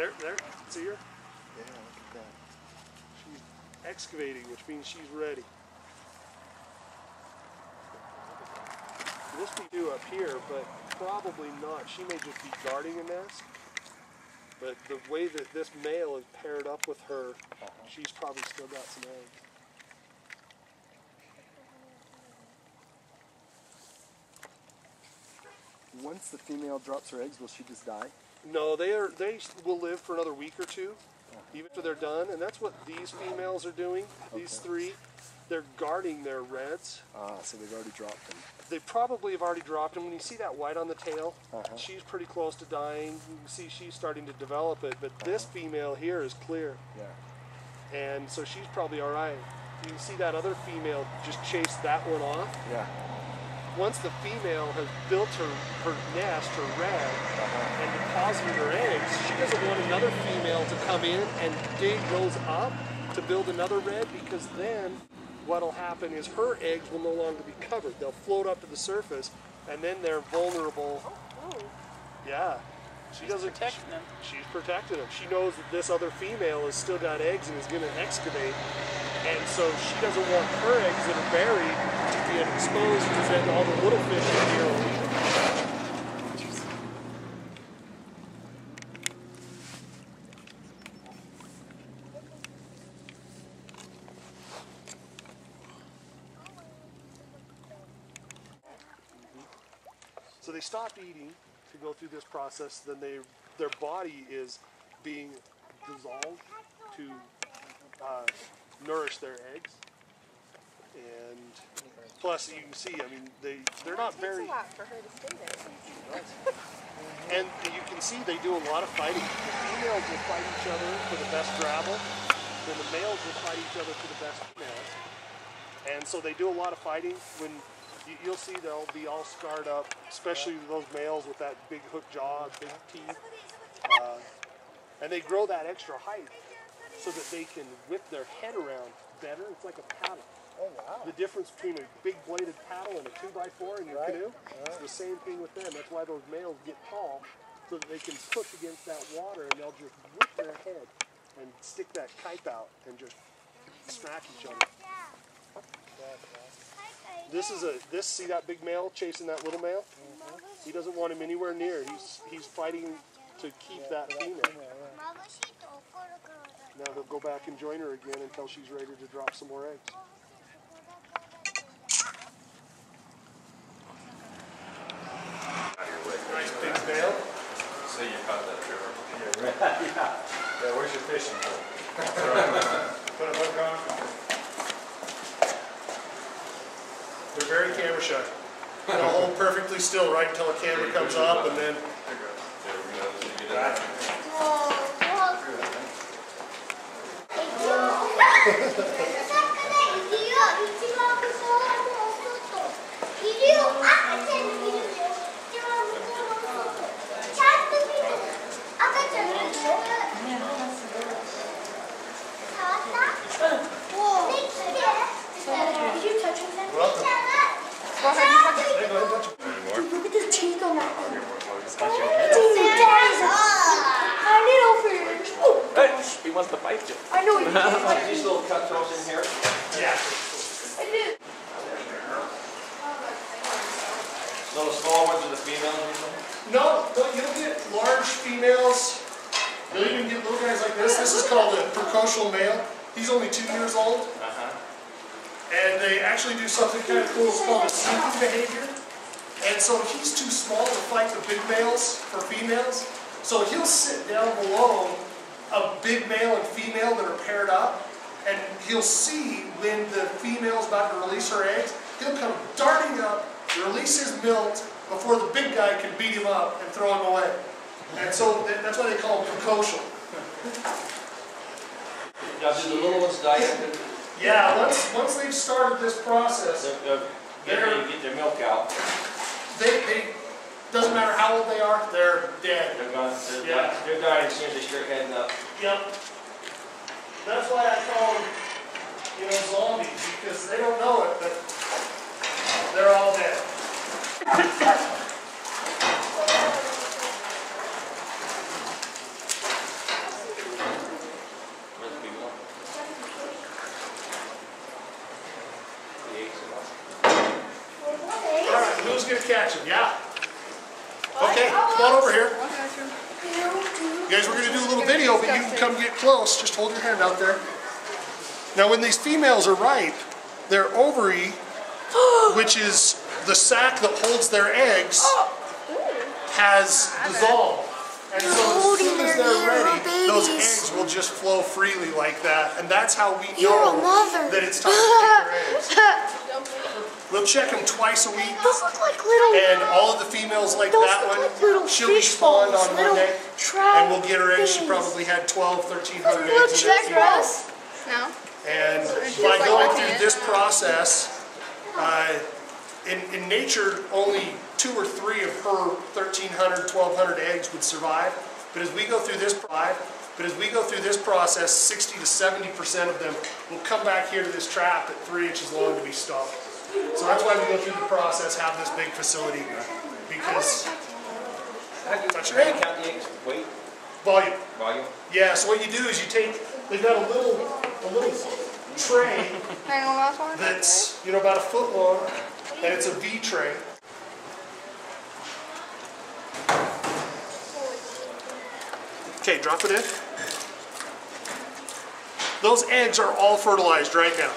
There, there. See her? Yeah, look at that. She's excavating, which means she's ready. This we do up here, but probably not. She may just be guarding a nest. But the way that this male is paired up with her, uh-huh. she's probably still got some eggs. Once the female drops her eggs, will she just die? No, they are. They will live for another week or two, even after they're done. And that's what these females are doing. These Okay. three, they're guarding their redds. Ah, so they've already dropped them. They probably have already dropped them. When you see that white on the tail, Uh-huh. she's pretty close to dying. You can see she's starting to develop it. But this female here is clear, Yeah. and so she's probably all right. You can see that other female just chase that one off. Yeah. Once the female has built her, her nest, her redd, Uh-huh. and deposited her eggs, she doesn't want another female to come in and dig those up to build another redd because then what'll happen is her eggs will no longer be covered. They'll float up to the surface and then they're vulnerable. Yeah. She doesn't protecting them. She's protecting them. She knows that this other female has still got eggs and is going to excavate. And so she doesn't want her eggs that are buried to get exposed because then all the little fish in here will. So they stop eating to go through this process. Then they, their body is being dissolved to uh, nourish their eggs. And plus, you can see, I mean, they they're not It takes very. a lot for her to stay there. And you can see they do a lot of fighting. The females will fight each other for the best gravel. Then the males will fight each other for the best females. And so they do a lot of fighting. When you, you'll see they'll be all scarred up, especially those males with that big hook jaw, big teeth. Uh, and they grow that extra height so that they can whip their head around better. It's like a paddle. Oh, wow. The difference between a big bladed paddle and a 2x4 in your Right. canoe is the same thing with them. That's why those males get tall so that they can push against that water and they'll just whip their head and stick that kype out and just smack each other. This is a this see that big male chasing that little male? Mm-hmm. He doesn't want him anywhere near. He's he's fighting to keep that female. Now he'll go back and join her again until she's ready to drop some more eggs. Nice big male. So you caught that trigger. Yeah, where's your fishing pole? Put a hook on. They're very camera shy. They'll hold perfectly still right until a camera comes up and then There we go. So you get that. Did you touch him then? Welcome. Go ahead, you touch him. Hey, go ahead and touch it. Anymore? Look at this cheek on that one. Touch your head. I need over. Oh, Hey, he wants to fight you. I know you did. These little cutthroats in here. Yeah. I did. So the small ones are the females usually? No, no, you'll get large females. You'll even get little guys like this. This is called a precocial male. He's only two years old. Uh-huh. And they actually do something kind of cool. It's called a sneaking behavior. And so he's too small to fight the big males for females. So he'll sit down below a big male and female that are paired up. And he'll see when the female's about to release her eggs. He'll come darting up, release his milt before the big guy can beat him up and throw him away. And so that's why they call him precocial. Now, do the little ones die after Yeah, once, once they've started this process, they're, they're, get, they get their milk out? they, they, doesn't matter how old they are, they're dead. They're gone. They're, yeah. They're dying They're just they up. Yep. That's why I call them, you know, zombies, because they don't know it, but they're all dead. who's going to catch him? Yeah. Okay, come on over here. You guys, we're gonna do a little video, but you can come get close. Just hold your hand out there. Now, when these females are ripe, their ovary, which is the sac that holds their eggs, has dissolved. And so as soon as they're ready, those eggs will just flow freely like that. And that's how we know that it's time to take their eggs. We'll check them twice a week. Those look like little. And all of the females like those that look one, like little she'll be fish spawned balls, on little Monday. trout And we'll get her eggs. She probably had 12, 1300 Little eggs in her check female. grass. No. And She's by going watching through this process, uh, in, in nature, only two or three of her 1,300, 1,200 eggs would survive. But as we go through this, pri- but as we go through this process, 60 to 70% of them will come back here to this trap at three inches long to be stomped. So that's why we go through the process, have this big facility, because How do you, Touch your do count the eggs? Weight, volume. volume? Yeah, so what you do is you take, they've got a little, a little tray Hang on, last one. that's, you know, about a foot long, and it's a V tray. Okay, drop it in. Those eggs are all fertilized right now.